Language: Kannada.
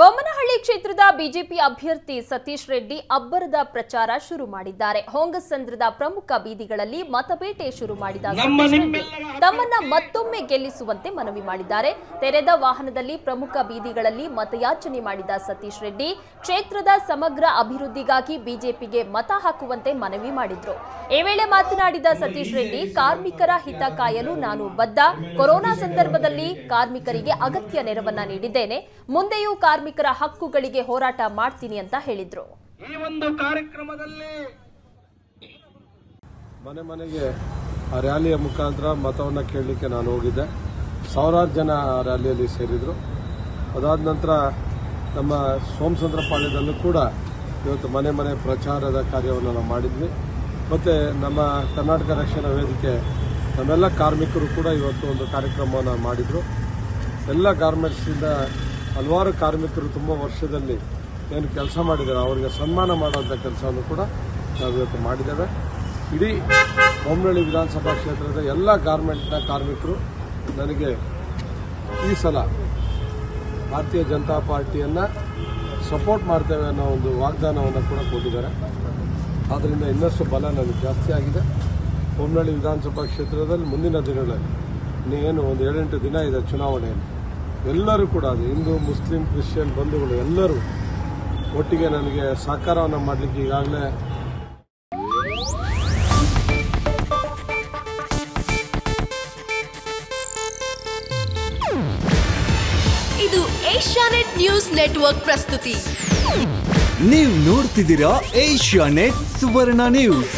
ಬೊಮ್ಮನಹಳ್ಳಿ ಕ್ಷೇತ್ರದ ಬಿಜೆಪಿ ಅಭ್ಯರ್ಥಿ ಸತೀಶ್ ರೆಡ್ಡಿ ಅಬ್ಬರದ ಪ್ರಚಾರ ಶುರು ಮಾಡಿದ್ದಾರೆ. ಹೊಂಗಸಂದ್ರದ ಪ್ರಮುಖ ಬೀದಿಗಳಲ್ಲಿ ಮತಬೇಟೆ ಶುರು ಮಾಡಿದ ಸತೀಶ್ ರೆಡ್ಡಿ ತಮ್ಮನ್ನ ಮತ್ತೊಮ್ಮೆ ಗೆಲ್ಲಿಸುವಂತೆ ಮನವಿ ಮಾಡಿದ್ದಾರೆ. ತೆರೆದ ವಾಹನದಲ್ಲಿ ಪ್ರಮುಖ ಬೀದಿಗಳಲ್ಲಿ ಮತಯಾಚನೆ ಮಾಡಿದ ಸತೀಶ್ ರೆಡ್ಡಿ ಕ್ಷೇತ್ರದ ಸಮಗ್ರ ಅಭಿವೃದ್ಧಿಗಾಗಿ ಬಿಜೆಪಿಗೆ ಮತ ಹಾಕುವಂತೆ ಮನವಿ ಮಾಡಿದ್ರು. ಈ ವೇಳೆ ಮಾತನಾಡಿದ ಸತೀಶ್ ರೆಡ್ಡಿ ಕಾರ್ಮಿಕರ ಹಿತ ಕಾಯಲು ನಾನು ಬದ್ಧ. ಕೊರೋನಾ ಸಂದರ್ಭದಲ್ಲಿ ಕಾರ್ಮಿಕರಿಗೆ ಅಗತ್ಯ ನೆರವನ್ನ ನೀಡಿದ್ದೇನೆ. ಮುಂದೆಯೂ ಕಾರ್ಮಿಕರ ಹಕ್ಕುಗಳಿಗೆ ಹೋರಾಟ ಮಾಡ್ತೀನಿ ಅಂತ ಹೇಳಿದ್ರು. ಈ ಒಂದು ಕಾರ್ಯಕ್ರಮದಲ್ಲಿ ಮನೆ ಮನೆಗೆ ಆ ರ್ಯಾಲಿಯ ಮುಖಾಂತರ ಮತವನ್ನು ಕೇಳಲಿಕ್ಕೆ ನಾನು ಹೋಗಿದ್ದೆ. ಸಾವಿರಾರು ಜನ ಆ ರ್ಯಾಲಿಯಲ್ಲಿ ಸೇರಿದರು. ಅದಾದ ನಂತರ ನಮ್ಮ ಸೋಮಸಂದ್ರಪಾಳ್ಯದಲ್ಲೂ ಕೂಡ ಇವತ್ತು ಮನೆ ಮನೆ ಪ್ರಚಾರದ ಕಾರ್ಯವನ್ನು ನಾವು ಮಾಡಿದ್ವಿ. ಮತ್ತು ನಮ್ಮ ಕರ್ನಾಟಕ ರಕ್ಷಣಾ ವೇದಿಕೆ ನಮ್ಮೆಲ್ಲ ಕಾರ್ಮಿಕರು ಕೂಡ ಇವತ್ತು ಒಂದು ಕಾರ್ಯಕ್ರಮವನ್ನು ಮಾಡಿದರು. ಎಲ್ಲ ಗಾರ್ಮೆಂಟ್ಸಿಂದ ಹಲವಾರು ಕಾರ್ಮಿಕರು ತುಂಬ ವರ್ಷದಲ್ಲಿ ಏನು ಕೆಲಸ ಮಾಡಿದ್ದಾರೆ. ಅವರಿಗೆ ಸನ್ಮಾನ ಮಾಡುವಂಥ ಕೆಲಸವನ್ನು ಕೂಡ ನಾವು ಇವತ್ತು ಮಾಡಿದ್ದೇವೆ. ಇಡೀ ಬೊಮ್ಮನಹಳ್ಳಿ ವಿಧಾನಸಭಾ ಕ್ಷೇತ್ರದ ಎಲ್ಲ ಗಾರ್ಮೆಂಟ್ನ ಕಾರ್ಮಿಕರು ನನಗೆ ಈ ಸಲ ಭಾರತೀಯ ಜನತಾ ಪಾರ್ಟಿಯನ್ನು ಸಪೋರ್ಟ್ ಮಾಡ್ತೇವೆ ಅನ್ನೋ ಒಂದು ವಾಗ್ದಾನವನ್ನು ಕೂಡ ಕೊಟ್ಟಿದ್ದಾರೆ. ಆದ್ದರಿಂದ ಇನ್ನಷ್ಟು ಬಲ ನನಗೆ ಜಾಸ್ತಿ ಆಗಿದೆ. ವಿಧಾನಸಭಾ ಕ್ಷೇತ್ರದಲ್ಲಿ ಮುಂದಿನ ದಿನಗಳಲ್ಲಿ ಇನ್ನೇನು ಒಂದು ಏಳೆಂಟು ದಿನ ಇದೆ ಚುನಾವಣೆಯಲ್ಲಿ. ಎಲ್ಲರೂ ಕೂಡ ಅದು ಹಿಂದೂ ಮುಸ್ಲಿಂ ಕ್ರಿಶ್ಚಿಯನ್ ಬಂಧುಗಳು ಎಲ್ಲರೂ ಒಟ್ಟಿಗೆ ನನಗೆ ಸಹಕಾರವನ್ನು ಮಾಡಲಿಕ್ಕೆ ಈಗಾಗಲೇ ಇದು ಏಷ್ಯಾನೆಟ್ ನ್ಯೂಸ್ ನೆಟ್ವರ್ಕ್ ಪ್ರಸ್ತುತಿ. ನೀವು ನೋಡ್ತಿದ್ದೀರಾ ಏಷ್ಯಾ ನೆಟ್ ಸುವರ್ಣ ನ್ಯೂಸ್.